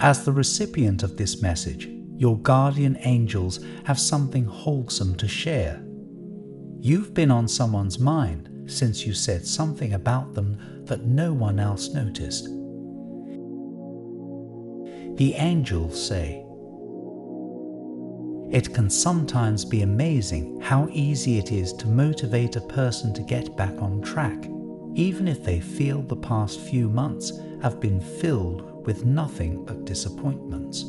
As the recipient of this message, your guardian angels have something wholesome to share. You've been on someone's mind since you said something about them that no one else noticed. The angels say, It can sometimes be amazing how easy it is to motivate a person to get back on track, even if they feel the past few months have been filled with nothing but disappointments.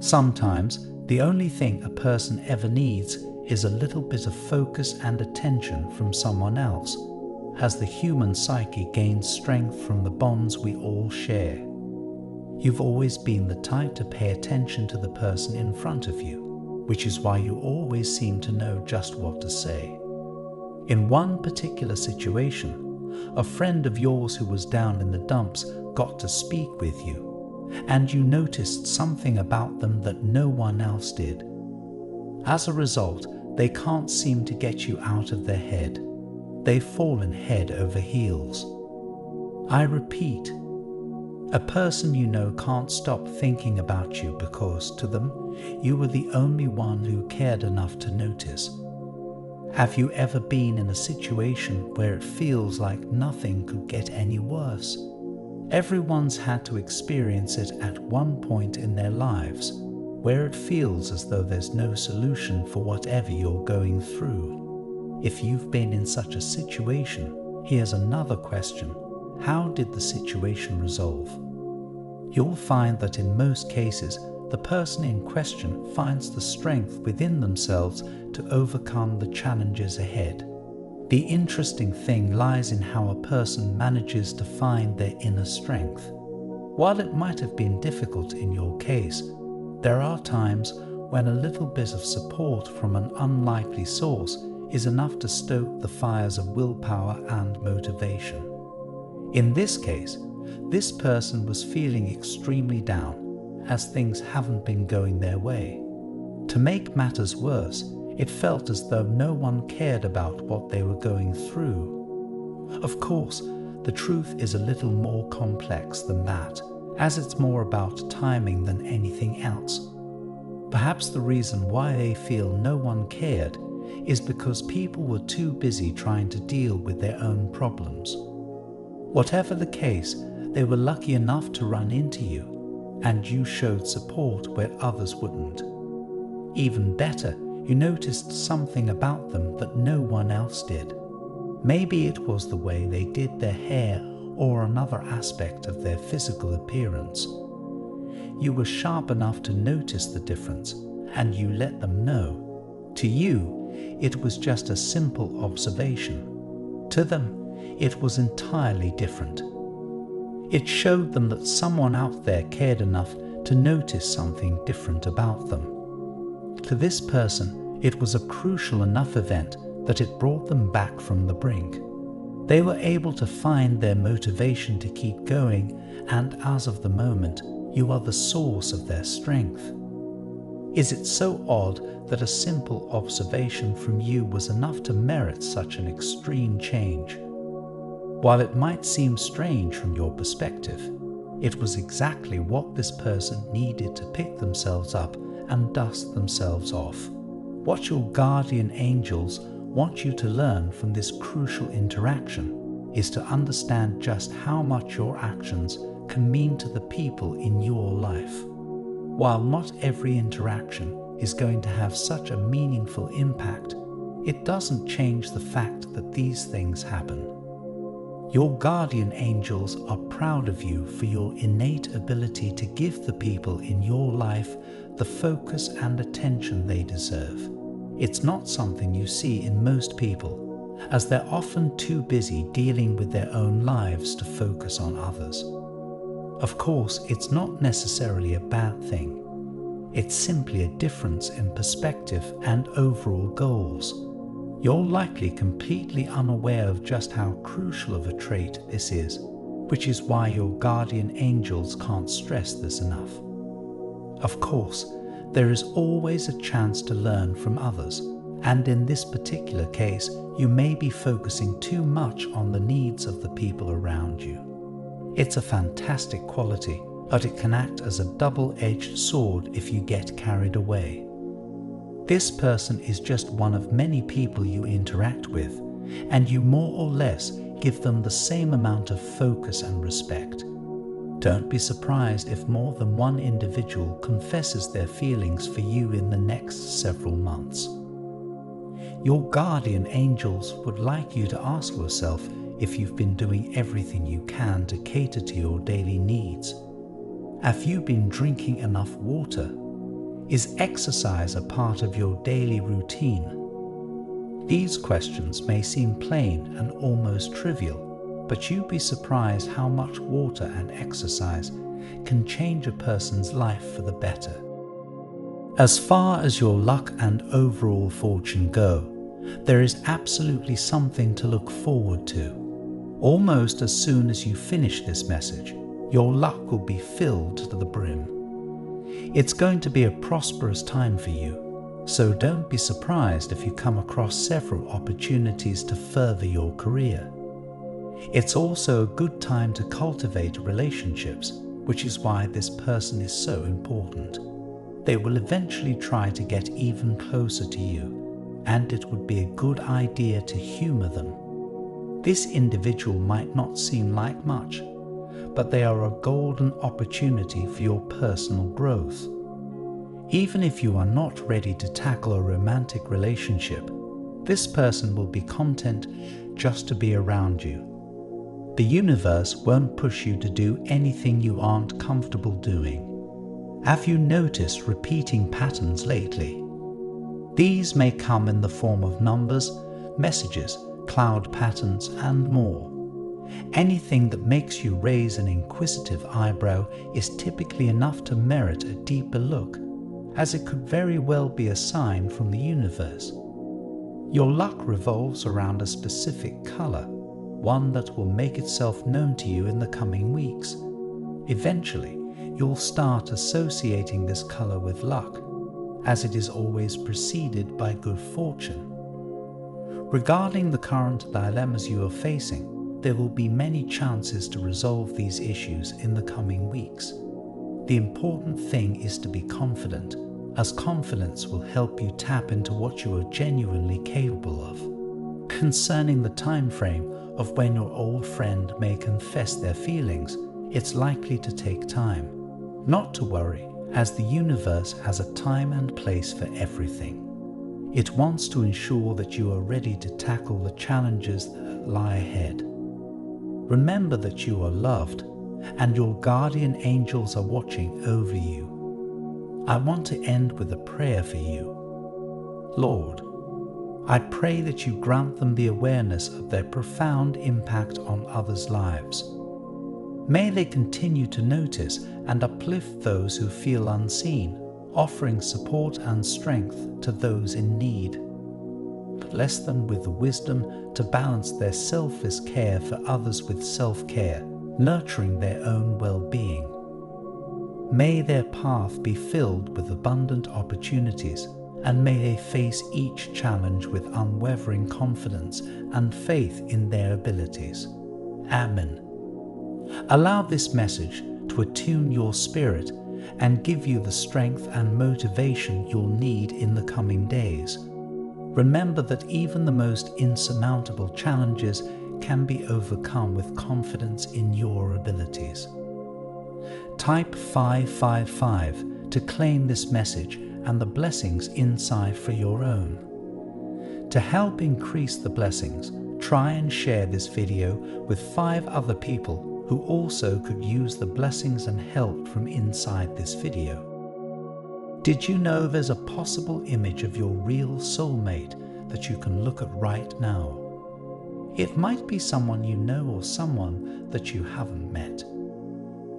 Sometimes the only thing a person ever needs is a little bit of focus and attention from someone else, as the human psyche gains strength from the bonds we all share. You've always been the type to pay attention to the person in front of you, which is why you always seem to know just what to say. In one particular situation, a friend of yours who was down in the dumps got to speak with you, and you noticed something about them that no one else did. As a result, they can't seem to get you out of their head. They've fallen head over heels. I repeat, a person you know can't stop thinking about you because, to them, you were the only one who cared enough to notice. Have you ever been in a situation where it feels like nothing could get any worse? Everyone's had to experience it at one point in their lives where it feels as though there's no solution for whatever you're going through. If you've been in such a situation, here's another question. How did the situation resolve? You'll find that in most cases, the person in question finds the strength within themselves to overcome the challenges ahead. The interesting thing lies in how a person manages to find their inner strength. While it might have been difficult in your case, there are times when a little bit of support from an unlikely source is enough to stoke the fires of willpower and motivation. In this case, this person was feeling extremely down as things haven't been going their way. To make matters worse, it felt as though no one cared about what they were going through. Of course, the truth is a little more complex than that as it's more about timing than anything else. Perhaps the reason why they feel no one cared is because people were too busy trying to deal with their own problems. Whatever the case, they were lucky enough to run into you, and you showed support where others wouldn't. Even better, you noticed something about them that no one else did. Maybe it was the way they did their hair or another aspect of their physical appearance. You were sharp enough to notice the difference, and you let them know. To you, it was just a simple observation. To them, it was entirely different. It showed them that someone out there cared enough to notice something different about them. To this person, it was a crucial enough event that it brought them back from the brink. They were able to find their motivation to keep going, and as of the moment, you are the source of their strength. Is it so odd that a simple observation from you was enough to merit such an extreme change? While it might seem strange from your perspective, it was exactly what this person needed to pick themselves up and dust themselves off. What your guardian angels want you to learn from this crucial interaction is to understand just how much your actions can mean to the people in your life. While not every interaction is going to have such a meaningful impact, it doesn't change the fact that these things happen. Your guardian angels are proud of you for your innate ability to give the people in your life the focus and attention they deserve. It's not something you see in most people, as they're often too busy dealing with their own lives to focus on others. Of course, it's not necessarily a bad thing. It's simply a difference in perspective and overall goals. You're likely completely unaware of just how crucial of a trait this is, which is why your guardian angels can't stress this enough. Of course, there is always a chance to learn from others, and in this particular case, you may be focusing too much on the needs of the people around you. It's a fantastic quality, but it can act as a double-edged sword if you get carried away. This person is just one of many people you interact with, and you more or less give them the same amount of focus and respect. Don't be surprised if more than one individual confesses their feelings for you in the next several months. Your guardian angels would like you to ask yourself if you've been doing everything you can to cater to your daily needs. Have you been drinking enough water? Is exercise a part of your daily routine? These questions may seem plain and almost trivial, but you'd be surprised how much water and exercise can change a person's life for the better. As far as your luck and overall fortune go, there is absolutely something to look forward to. Almost as soon as you finish this message, your luck will be filled to the brim. It's going to be a prosperous time for you, so don't be surprised if you come across several opportunities to further your career. It's also a good time to cultivate relationships, which is why this person is so important. They will eventually try to get even closer to you, and it would be a good idea to humor them. This individual might not seem like much, but they are a golden opportunity for your personal growth. Even if you are not ready to tackle a romantic relationship, this person will be content just to be around you. The universe won't push you to do anything you aren't comfortable doing. Have you noticed repeating patterns lately? These may come in the form of numbers, messages, cloud patterns, and more. Anything that makes you raise an inquisitive eyebrow is typically enough to merit a deeper look, as it could very well be a sign from the universe. Your luck revolves around a specific color, one that will make itself known to you in the coming weeks. Eventually, you'll start associating this color with luck, as it is always preceded by good fortune. Regarding the current dilemmas you are facing, there will be many chances to resolve these issues in the coming weeks. The important thing is to be confident, as confidence will help you tap into what you are genuinely capable of. Concerning the time frame of when your old friend may confess their feelings, it's likely to take time. Not to worry, as the universe has a time and place for everything. It wants to ensure that you are ready to tackle the challenges that lie ahead. Remember that you are loved and your guardian angels are watching over you. I want to end with a prayer for you. Lord, I pray that you grant them the awareness of their profound impact on others' lives. May they continue to notice and uplift those who feel unseen, offering support and strength to those in need. Bless than with the wisdom to balance their selfless care for others with self care, nurturing their own well being. May their path be filled with abundant opportunities, and may they face each challenge with unwavering confidence and faith in their abilities. Amen. Allow this message to attune your spirit and give you the strength and motivation you'll need in the coming days. Remember that even the most insurmountable challenges can be overcome with confidence in your abilities. Type 555 to claim this message and the blessings inside for your own. To help increase the blessings, try and share this video with five other people who also could use the blessings and help from inside this video. Did you know there's a possible image of your real soulmate that you can look at right now? It might be someone you know or someone that you haven't met.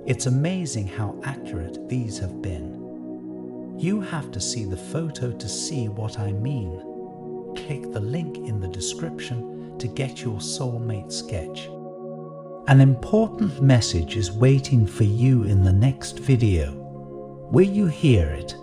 It's amazing how accurate these have been. You have to see the photo to see what I mean. Click the link in the description to get your soulmate sketch. An important message is waiting for you in the next video. Will you hear it?